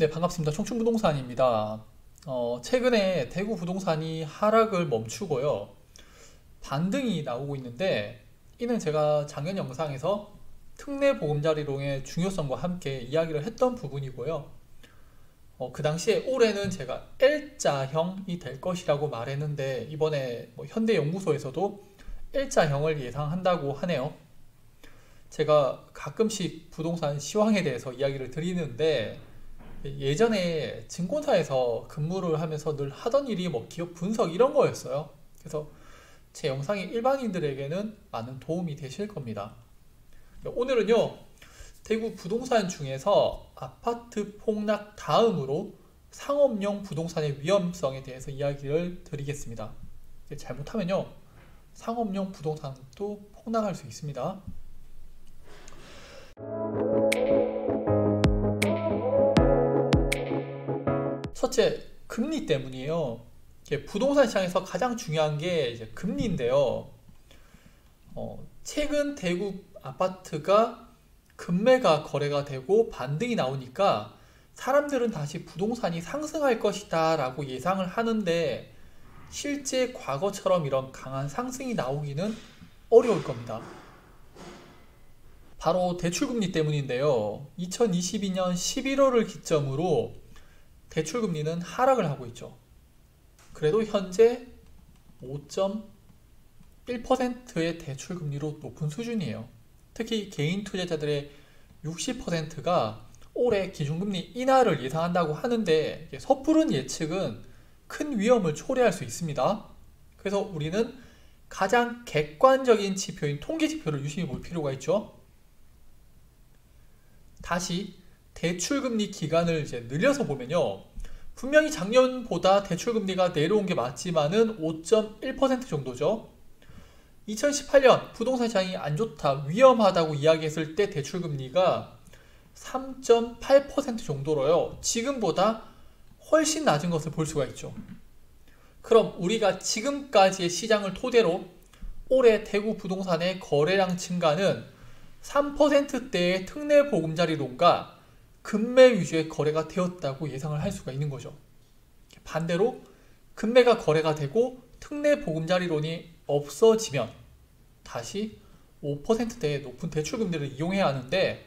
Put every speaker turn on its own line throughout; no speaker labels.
네, 반갑습니다. 청춘부동산입니다. 어, 최근에 대구 부동산이 하락을 멈추고요. 반등이 나오고 있는데 이는 제가 작년 영상에서 특례 보금자리론의 중요성과 함께 이야기를 했던 부분이고요. 어, 그 당시에 올해는 제가 L자형이 될 것이라고 말했는데 이번에 뭐 현대연구소에서도 L자형을 예상한다고 하네요. 제가 가끔씩 부동산 시황에 대해서 이야기를 드리는데 예전에 증권사에서 근무를 하면서 늘 하던 일이 뭐 기업 분석 이런 거였어요. 그래서 제 영상이 일반인들에게는 많은 도움이 되실 겁니다. 오늘은요, 대구 부동산 중에서 아파트 폭락 다음으로 상업용 부동산의 위험성에 대해서 이야기를 드리겠습니다. 잘못하면요, 상업용 부동산도 폭락할 수 있습니다. 첫째, 금리 때문이에요. 부동산 시장에서 가장 중요한 게 이제 금리인데요. 어, 최근 대구 아파트가 금매가 거래가 되고 반등이 나오니까 사람들은 다시 부동산이 상승할 것이다 라고 예상을 하는데 실제 과거처럼 이런 강한 상승이 나오기는 어려울 겁니다. 바로 대출금리 때문인데요. 2022년 11월을 기점으로 대출금리는 하락을 하고 있죠. 그래도 현재 5.1%의 대출금리로 높은 수준이에요. 특히 개인 투자자들의 60%가 올해 기준금리 인하를 예상한다고 하는데 섣부른 예측은 큰 위험을 초래할 수 있습니다. 그래서 우리는 가장 객관적인 지표인 통계 지표를 유심히 볼 필요가 있죠. 다시 대출금리 기간을 이제 늘려서 보면요. 분명히 작년보다 대출금리가 내려온 게 맞지만은 5.1% 정도죠. 2018년 부동산 시장이 안 좋다, 위험하다고 이야기했을 때 대출금리가 3.8% 정도로요. 지금보다 훨씬 낮은 것을 볼 수가 있죠. 그럼 우리가 지금까지의 시장을 토대로 올해 대구 부동산의 거래량 증가는 3%대의 특례 보금자리론과 금매 위주의 거래가 되었다고 예상을 할 수가 있는 거죠. 반대로 금매가 거래가 되고 특례 보금자리론이 없어지면 다시 5%대의 높은 대출금리를 이용해야 하는데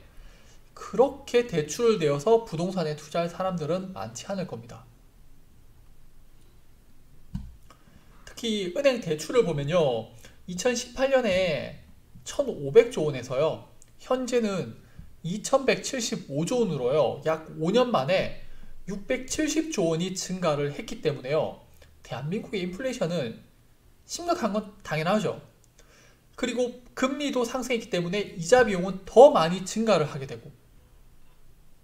그렇게 대출을 내어서 부동산에 투자할 사람들은 많지 않을 겁니다. 특히 은행 대출을 보면요. 2018년에 1,500조 원에서요. 현재는 2,175조 원으로요. 약 5년 만에 670조 원이 증가를 했기 때문에요. 대한민국의 인플레이션은 심각한 건 당연하죠. 그리고 금리도 상승했기 때문에 이자 비용은 더 많이 증가를 하게 되고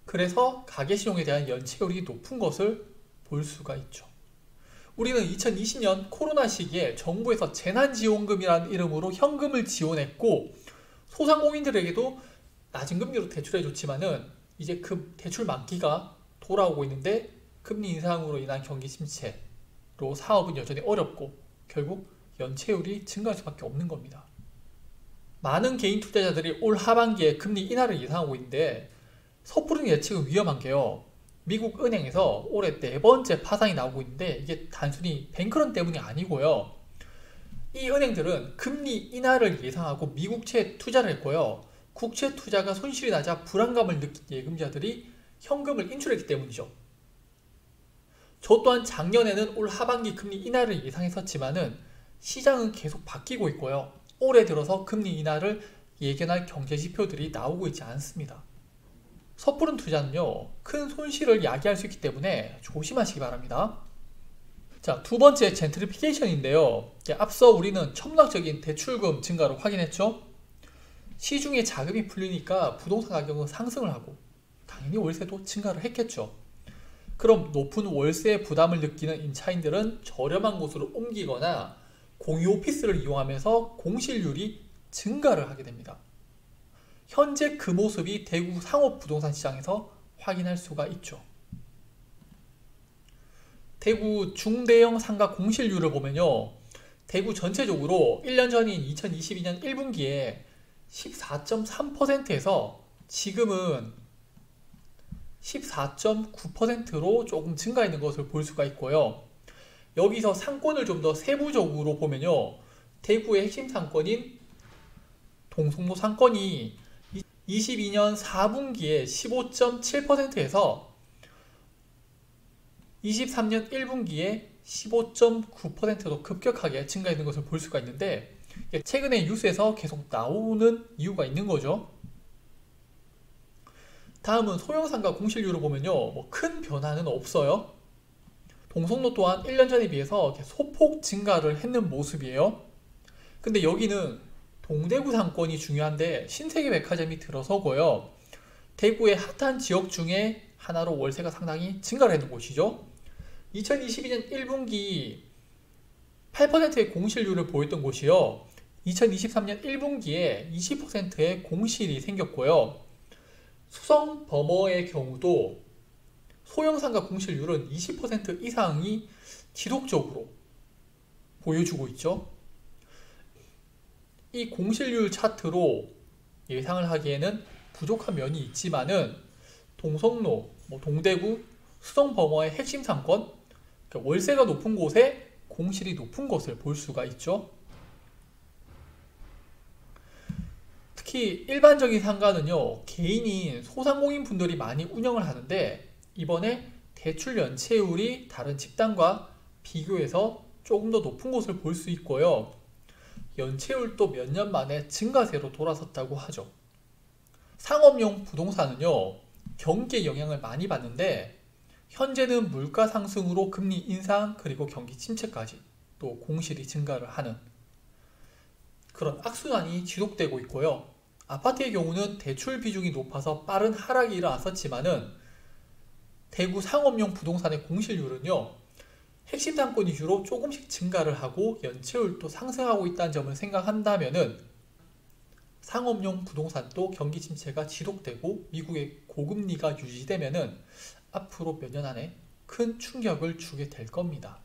그래서 가계 신용에 대한 연체율이 높은 것을 볼 수가 있죠. 우리는 2020년 코로나 시기에 정부에서 재난지원금이라는 이름으로 현금을 지원했고 소상공인들에게도 낮은 금리로 대출해 줬지만은 이제 그 대출 만기가 돌아오고 있는데 금리 인상으로 인한 경기 침체로 사업은 여전히 어렵고 결국 연체율이 증가할 수밖에 없는 겁니다. 많은 개인 투자자들이 올 하반기에 금리 인하를 예상하고 있는데 섣부른 예측은 위험한 게요. 미국 은행에서 올해 네 번째 파산이 나오고 있는데 이게 단순히 뱅크런 때문이 아니고요. 이 은행들은 금리 인하를 예상하고 미국채에 투자를 했고요. 국채 투자가 손실이 나자 불안감을 느낀 예금자들이 현금을 인출했기 때문이죠. 저 또한 작년에는 올 하반기 금리 인하를 예상했었지만은 시장은 계속 바뀌고 있고요. 올해 들어서 금리 인하를 예견할 경제 지표들이 나오고 있지 않습니다. 섣부른 투자는요, 큰 손실을 야기할 수 있기 때문에 조심하시기 바랍니다. 자, 두 번째 젠트리피케이션인데요. 앞서 우리는 첨락적인 대출금 증가를 확인했죠. 시중에 자금이 풀리니까 부동산 가격은 상승을 하고 당연히 월세도 증가를 했겠죠. 그럼 높은 월세 부담을 느끼는 임차인들은 저렴한 곳으로 옮기거나 공유 오피스를 이용하면서 공실률이 증가를 하게 됩니다. 현재 그 모습이 대구 상업 부동산 시장에서 확인할 수가 있죠. 대구 중대형 상가 공실률을 보면요. 대구 전체적으로 1년 전인 2022년 1분기에 14.3%에서 지금은 14.9%로 조금 증가했는 것을 볼 수가 있고요. 여기서 상권을 좀 더 세부적으로 보면요. 대구의 핵심 상권인 동성로 상권이 22년 4분기에 15.7%에서 23년 1분기에 15.9%로 급격하게 증가했는 것을 볼 수가 있는데 최근에 뉴스에서 계속 나오는 이유가 있는 거죠. 다음은 소형상가 공실률을 보면요. 뭐 큰 변화는 없어요. 동성로 또한 1년 전에 비해서 소폭 증가를 했는 모습이에요. 근데 여기는 동대구 상권이 중요한데 신세계 백화점이 들어서고요. 대구의 핫한 지역 중에 하나로 월세가 상당히 증가를 했는 곳이죠. 2022년 1분기 8%의 공실률을 보였던 곳이요. 2023년 1분기에 20%의 공실이 생겼고요. 수성 범어의 경우도 소형상가 공실률은 20% 이상이 지속적으로 보여주고 있죠. 이 공실률 차트로 예상을 하기에는 부족한 면이 있지만은 동성로, 뭐 동대구, 수성 범어의 핵심 상권, 그러니까 월세가 높은 곳에 공실이 높은 것을 볼 수가 있죠. 특히 일반적인 상가는요 개인인 소상공인 분들이 많이 운영을 하는데 이번에 대출 연체율이 다른 집단과 비교해서 조금 더 높은 곳을 볼 수 있고요 연체율도 몇 년 만에 증가세로 돌아섰다고 하죠 상업용 부동산은요 경기에 영향을 많이 받는데 현재는 물가 상승으로 금리 인상 그리고 경기 침체까지 또 공실이 증가를 하는 그런 악순환이 지속되고 있고요. 아파트의 경우는 대출 비중이 높아서 빠른 하락이 일어났었지만은 대구 상업용 부동산의 공실률은요. 핵심 상권 위주로 조금씩 증가를 하고 연체율도 상승하고 있다는 점을 생각한다면은 상업용 부동산도 경기 침체가 지속되고 미국의 고금리가 유지되면은 앞으로 몇 년 안에 큰 충격을 주게 될 겁니다.